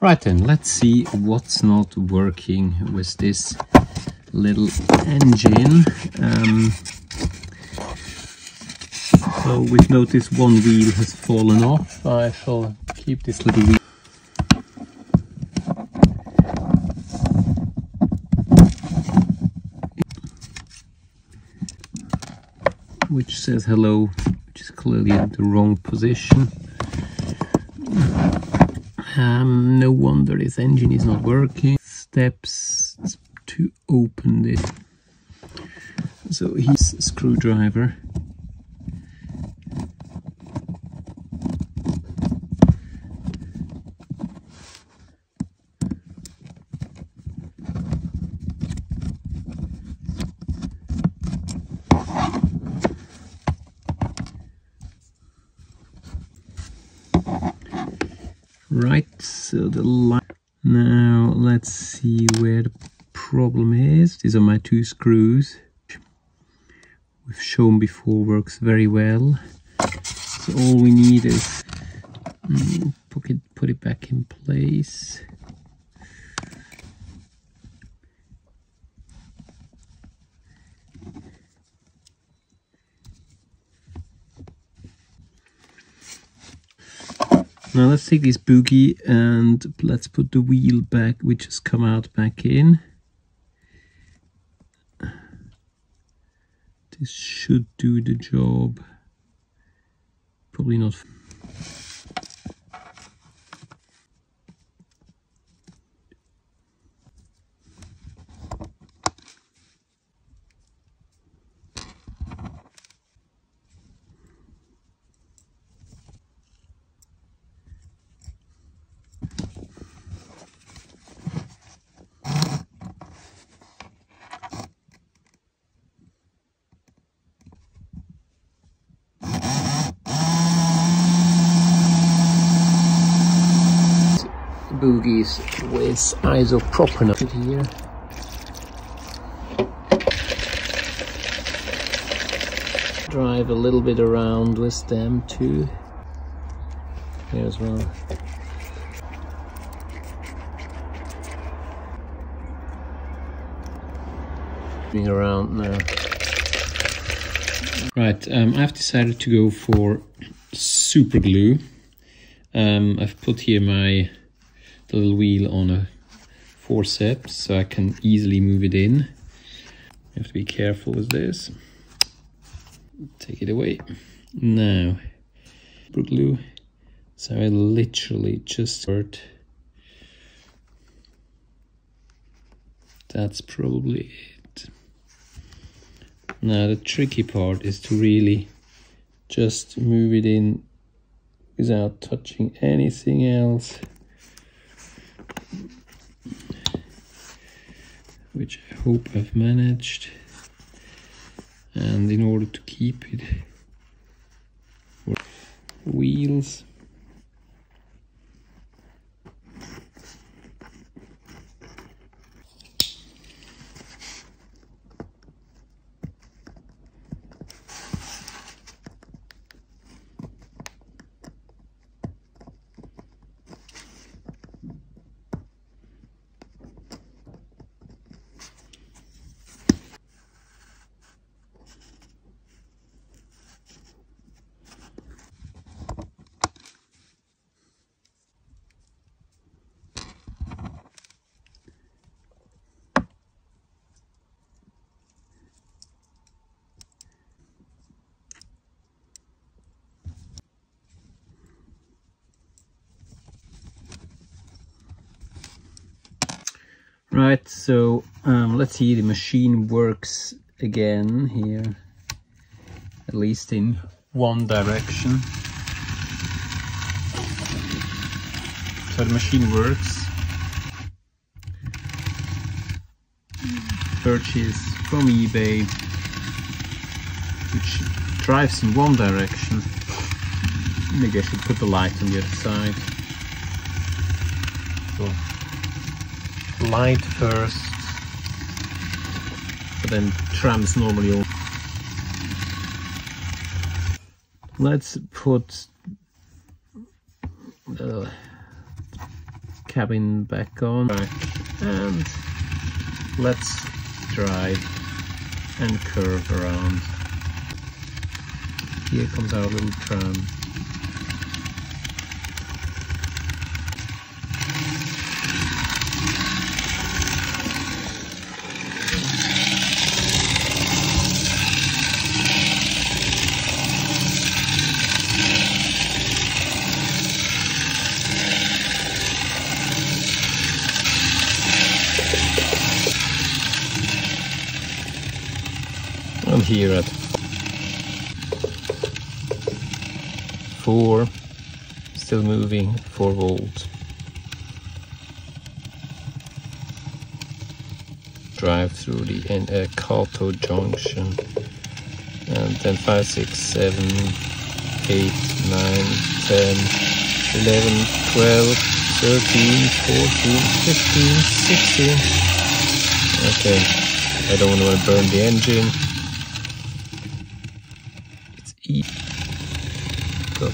Right then, let's see what's not working with this little engine. Um, so we've noticed one wheel has fallen off. I shall keep this little wheel. Which says hello, which is clearly in the wrong position. No wonder this engine is not working. Steps to open this. So he's a screwdriver. Right, so the line. Now let's see where the problem is. These are my two screws. We've shown before works very well. So all we need is mm, put it, put it back in place. Now let's take this bogie and let's put the wheel back, which has come out back in. This should do the job. Probably not. Boogies with isopropanol here. Drive a little bit around with them too. Here as well. Being around now. Right, um, I've decided to go for super glue. Um, I've put here my little wheel on a forceps so I can easily move it in. You have to be careful with this. Take it away. Now, glue. So I literally just start. That's probably it. Now the tricky part is to really just move it in without touching anything else. Which I hope I've managed. And in order to keep it wheels Right, so um, let's see, the machine works again here, at least in one direction. So the machine works. Purchase from eBay, which drives in one direction. Maybe I should put the light on the other side. So light first, but then trams normally on. Let's put the cabin back on and let's drive and curve around. Here comes our little tram. I'm here at 4, still moving, 4 volts. Drive through the Kato junction and then 5, 6, 7, 8, 9, 10, 11, 12, 13, 14, 15, 16. Okay, I don't want to burn the engine. 一个。